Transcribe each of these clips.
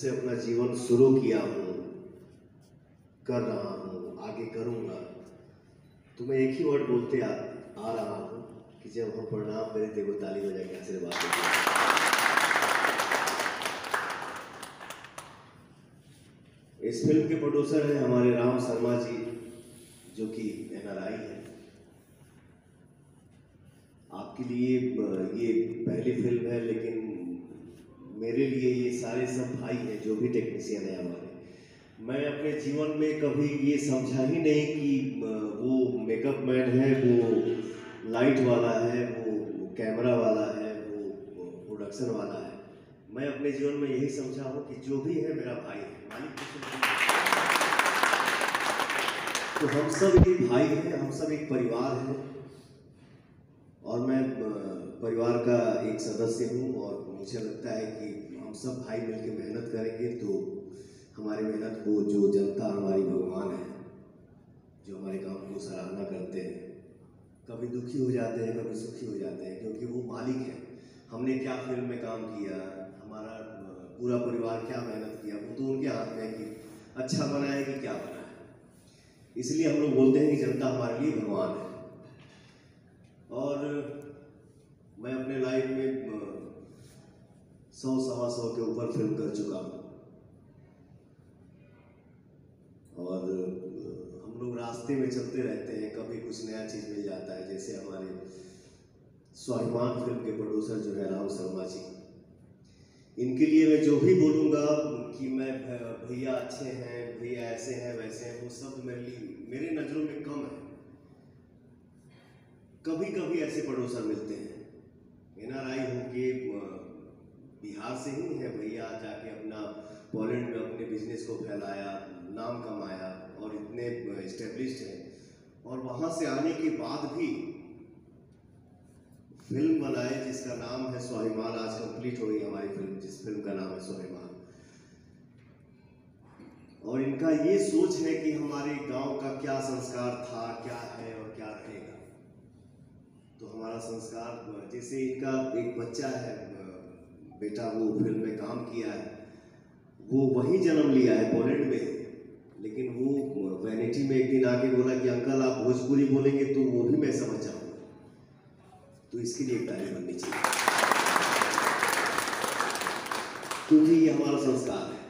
से अपना जीवन शुरू किया हूँ कर रहा हूँ आगे करूँगा। तो मैं एक ही वर्ड बोलते आ, आ रहा हूँ कि जब हम प्रणाम करें देखो ताली बजा के आशीर्वाद इस फ़िल्म के प्रोड्यूसर हैं हमारे राम शर्मा जी जो कि एनआरआई है। आपके लिए ये पहली फ़िल्म है लेकिन मेरे लिए ये सारे सब भाई हैं जो भी टेक्नीशियन है हमारे। मैं अपने जीवन में कभी ये समझा ही नहीं कि वो मेकअप मैन है, वो लाइट वाला है, वो कैमरा वाला है, वो प्रोडक्शन वाला है। मैं अपने जीवन में यही समझा हूँ कि जो भी है मेरा भाई है। मालिक तो हम सब एक भाई हैं, हम सब एक परिवार हैं। और मैं परिवार का एक सदस्य हूँ और मुझे लगता है कि हम सब भाई मिलकर मेहनत करेंगे तो हमारी मेहनत को जो जनता हमारी भगवान है, जो हमारे काम को सराहना करते हैं। कभी दुखी हो जाते हैं, कभी सुखी हो जाते हैं, क्योंकि वो मालिक है। हमने क्या फ़िल्म में काम किया, हमारा पूरा परिवार क्या मेहनत किया, वो तो उनके हाथ में है कि अच्छा बना है कि क्या बना है। इसलिए हम लोग बोलते हैं कि जनता हमारे लिए भगवान है। और मैं अपने लाइफ में सौ, सवा सौ के ऊपर फ़िल्म कर चुका हूँ। और हम लोग रास्ते में चलते रहते हैं, कभी कुछ नया चीज़ मिल जाता है, जैसे हमारे स्वाभिमान फ़िल्म के प्रोड्यूसर जो है राम शर्मा जी। इनके लिए मैं जो भी बोलूँगा कि मैं भैया अच्छे हैं, भैया ऐसे हैं, वैसे हैं, वो सब मेरे लिए, मेरे नज़रों में कम है। कभी कभी ऐसे प्रोड्यूसर मिलते हैं। एनआरआई होके अ, बिहार से ही है भैया जाके अपना पोलैंड में अपने बिज़नेस को फैलाया नाम कमाया और इतने इस्टेब्लिश हैं। और वहाँ से आने के बाद भी फ़िल्म बनाए जिसका नाम है स्वाभिमान आज कंप्लीट हो गई हमारी फ़िल्म जिस फ़िल्म का नाम है स्वाभिमान और इनका ये सोच है कि हमारे गाँव का क्या संस्कार था क्या है और क्या रहेगा। तो हमारा संस्कार जैसे इनका एक बच्चा है, बेटा, वो फ़िल्म में काम किया है, वो वही जन्म लिया है पोलैंड में। लेकिन वो वैनिटी में एक दिन आके बोला कि, अंकल, आप भोजपुरी बोलेंगे तो वो भी मैं समझ जाऊँगा। तो इसके लिए एक तारीफ़ बननी चाहिए। क्योंकि ये हमारा संस्कार है।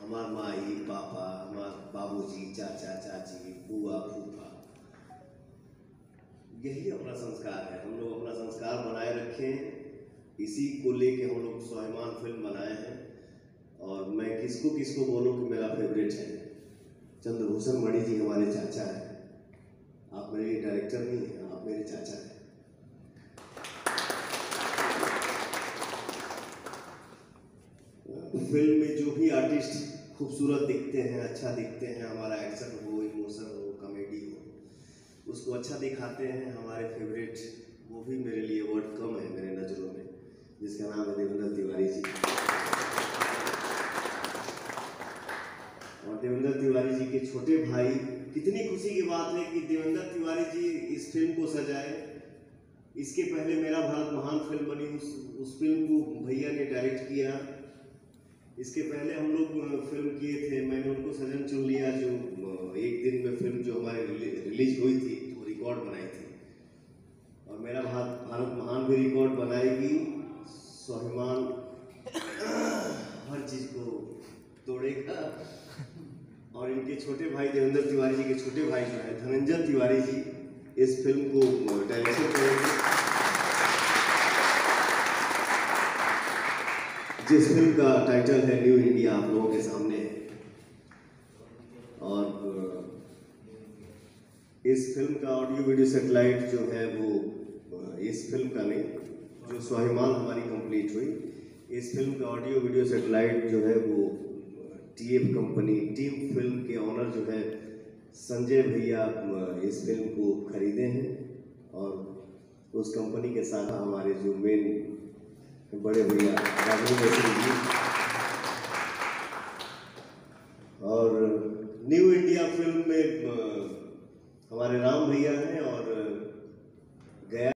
हमारे माई पापा, हमार बाबूजी, चाचा, चाची, बुआ, फूफा यही अपना संस्कार है। हम लोग अपना संस्कार बनाए रखें। इसी को लेके हम लोग स्वाभिमान फ़िल्म बनाए हैं। और मैं किसको किसको बोलूँ कि मेरा फेवरेट है? चंद्रभूषण मणि जी हमारे चाचा हैं। आप मेरे डायरेक्टर नहीं हैं, आप मेरे चाचा हैं। फ़िल्म में जो भी आर्टिस्ट खूबसूरत दिखते हैं अच्छा दिखते हैं, हमारा एक्शन हो इमोशन हो कॉमेडी हो उसको अच्छा दिखाते हैं, हमारे फेवरेट वो भी मेरे लिए वर्ड कम है मेरे नज़रों में, जिसका नाम है देवेंद्र तिवारी जी। और देवेंद्र तिवारी जी के छोटे भाई, कितनी खुशी की बात है कि देवेंद्र तिवारी जी इस फ़िल्म को सजाए। इसके पहले मेरा भारत महान फ़िल्म बनी, उस उस फ़िल्म को भैया ने डायरेक्ट किया। इसके पहले हम लोग फ़िल्म किए थे, मैंने उनको सजन चुन लिया, जो एक दिन में फ़िल्म जो हमारे रिलीज़ हुई थी। रिकॉर्ड बनाई थी। और मेरा भारत भारत महान भी रिकॉर्ड बनाएगी स्वाभिमान हर चीज़ को तोड़ेगा। और इनके छोटे भाई देवेंद्र तिवारी जी के छोटे भाई जो है, धनंजय तिवारी जी, इस फ़िल्म को डायरेक्शन करेंगे। जिस फ़िल्म का टाइटल है न्यू इंडिया आप लोगों के सामने। है और अ, इस फ़िल्म का ऑडियो वीडियो सेटेलाइट जो है वो इस फ़िल्म का नहीं, जो स्वाभिमान हमारी कंप्लीट हुई, इस फ़िल्म का ऑडियो वीडियो सेटेलाइट जो है वो टीएफ कंपनी टीम फ़िल्म के ऑनर जो है संजय भैया इस फ़िल्म को खरीदे हैं और उस कंपनी के साथ हमारे जो मेन बड़े भैया राघवेंद्र सिंह जी